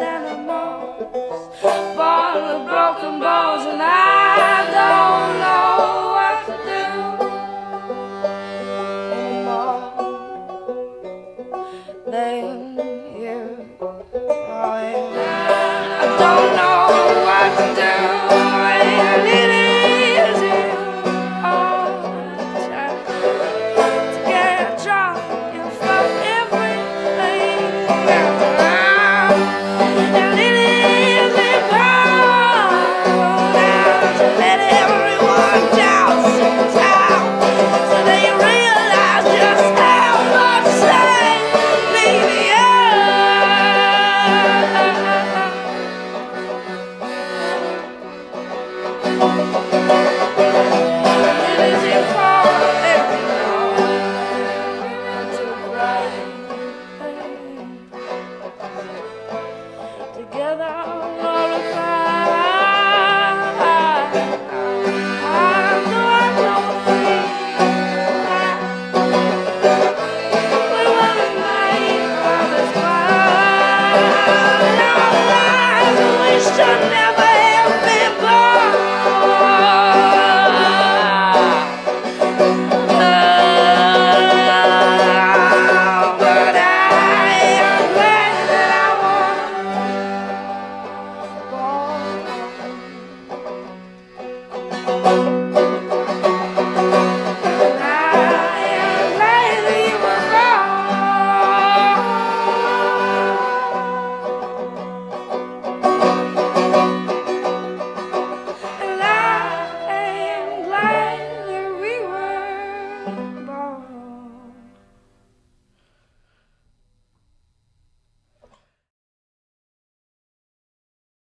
Than wild animals, born with broken bones, and I don't know what to do anymore. than you, oh yeah. out.